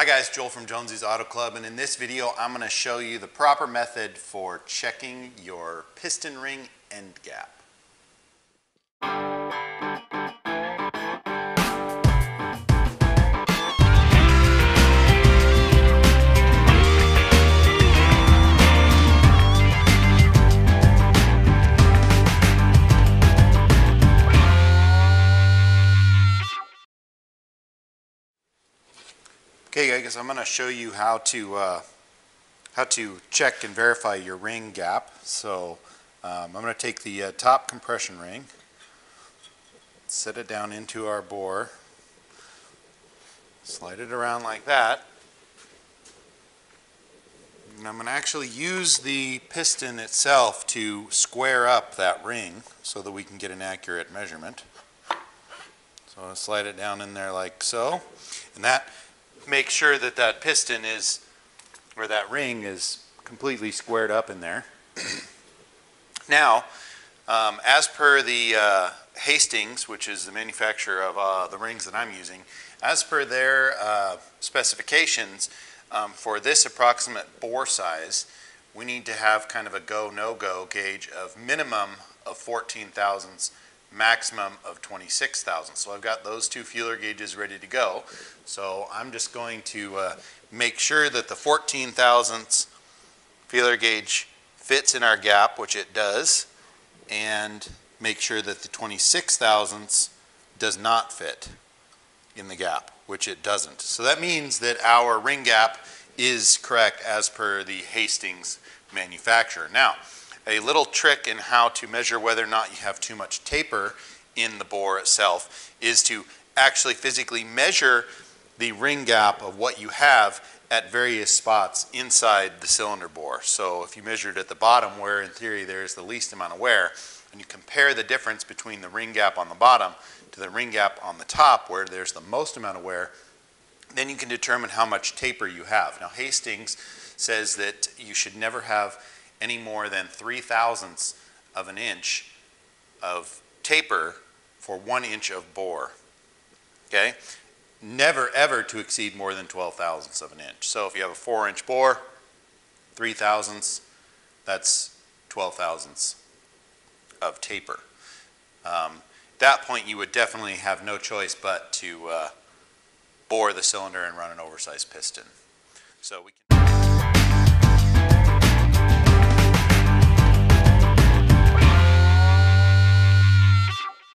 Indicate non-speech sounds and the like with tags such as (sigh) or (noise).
Hi guys, Joel from Jonesy's Auto Club and in this video I'm going to show you the proper method for checking your piston ring end gap. Okay guys, I'm going to show you how to uh, how to check and verify your ring gap. So um, I'm going to take the uh, top compression ring, set it down into our bore, slide it around like that, and I'm going to actually use the piston itself to square up that ring so that we can get an accurate measurement. So I'll slide it down in there like so, and that make sure that that piston is, or that ring is completely squared up in there. (clears throat) now, um, as per the uh, Hastings, which is the manufacturer of uh, the rings that I'm using, as per their uh, specifications, um, for this approximate bore size, we need to have kind of a go, no-go gauge of minimum of 14 thousandths maximum of 26,000. So I've got those two feeler gauges ready to go. So I'm just going to uh, make sure that the 14 thousandths feeler gauge fits in our gap, which it does, and make sure that the 26 thousandths does not fit in the gap, which it doesn't. So that means that our ring gap is correct as per the Hastings manufacturer. Now, a little trick in how to measure whether or not you have too much taper in the bore itself is to actually physically measure the ring gap of what you have at various spots inside the cylinder bore. So if you measured at the bottom where in theory there's the least amount of wear, and you compare the difference between the ring gap on the bottom to the ring gap on the top where there's the most amount of wear, then you can determine how much taper you have. Now Hastings says that you should never have any more than three thousandths of an inch of taper for one inch of bore. Okay? Never ever to exceed more than 12 thousandths of an inch. So if you have a four inch bore, three thousandths, that's 12 thousandths of taper. Um, at that point, you would definitely have no choice but to uh, bore the cylinder and run an oversized piston. So we can